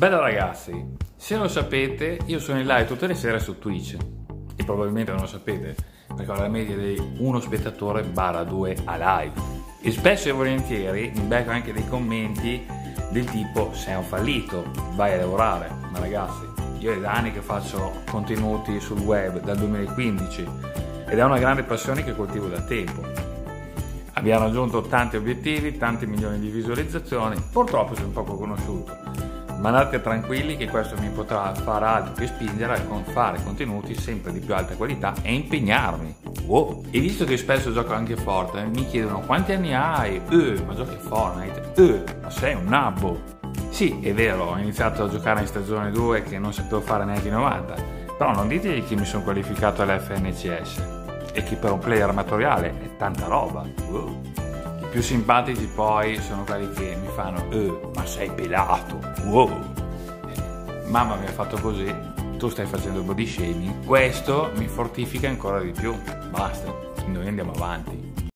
Bella ragazzi, se lo sapete, io sono in live tutte le sere su Twitch. E probabilmente non lo sapete perché ho la media di uno spettatore barra due a live. E spesso e volentieri mi becco anche dei commenti del tipo sei un fallito, vai a lavorare, ma ragazzi io è da anni che faccio contenuti sul web dal 2015 ed è una grande passione che coltivo da tempo. Abbiamo raggiunto tanti obiettivi, tanti milioni di visualizzazioni, purtroppo sono poco conosciuto, ma andate tranquilli che questo mi potrà fare altro che spingere a fare contenuti sempre di più alta qualità e impegnarmi. Wow. E visto che spesso gioco anche forte, mi chiedono quanti anni hai? Eh, ma giochi Fortnite? Eh, ma sei un nabbo! Sì, è vero, ho iniziato a giocare in stagione 2 che non sapevo fare neanche i 90, però non ditegli che mi sono qualificato all'FNCS e che per un player amatoriale è tanta roba. Uh. Più simpatici poi sono quelli che mi fanno eh, ma sei pelato, wow. Mamma mi ha fatto così, tu stai facendo body shaming, questo mi fortifica ancora di più. Basta, noi andiamo avanti.